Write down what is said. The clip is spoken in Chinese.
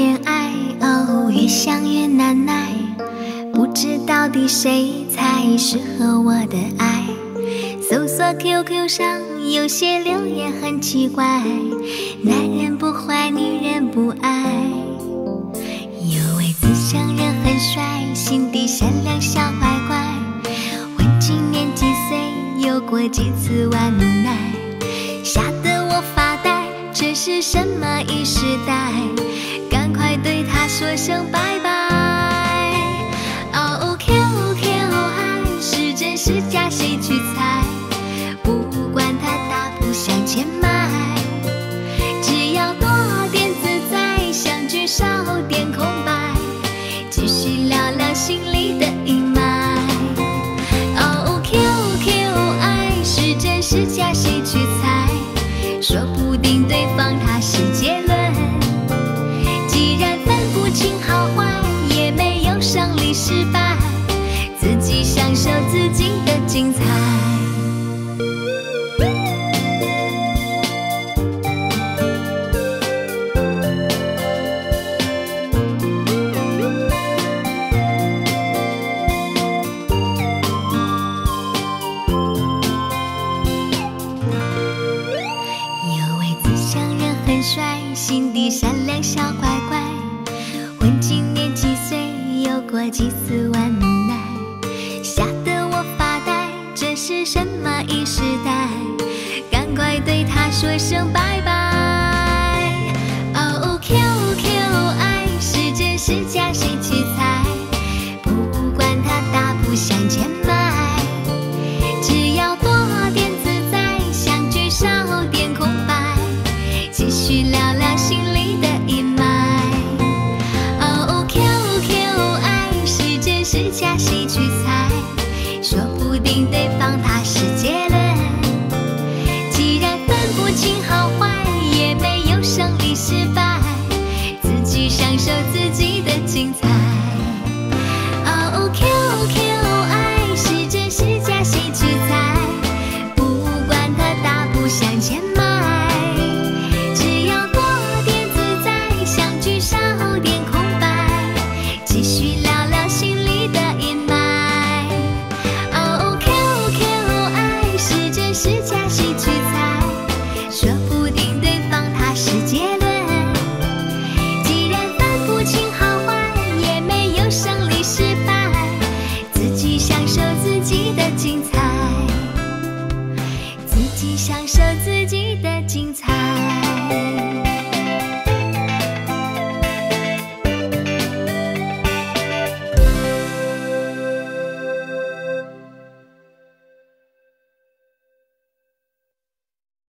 恋爱哦，越想越难耐，不知到底谁才适合我的爱。搜索 QQ 上有些留言很奇怪，男人不坏，女人不爱。有位自相人很帅，心地善良小乖乖，问今年几岁，有过几次万难，吓得我发呆，这是什么一时代？说声拜拜。哦 QQ 爱是真是假，谁去猜？精彩。有位自相人很帅，心地善良小乖乖。问今年几岁，有过几次万难，是什么一时代？赶快对他说声拜拜。哦，QQ 爱是真是假，谁？去猜？不管他大步向前迈。只要多点自在，相聚少点空白，继续聊聊心里的阴霾。哦，QQ 爱是真是假，谁？去猜？向前迈，只要多点自在，相聚少点空白，继续聊聊心里的阴霾。哦，QQ 爱是真是假，谁去猜？说不定对方他是结论。既然分不清好坏，也没有胜利失败，自己享受自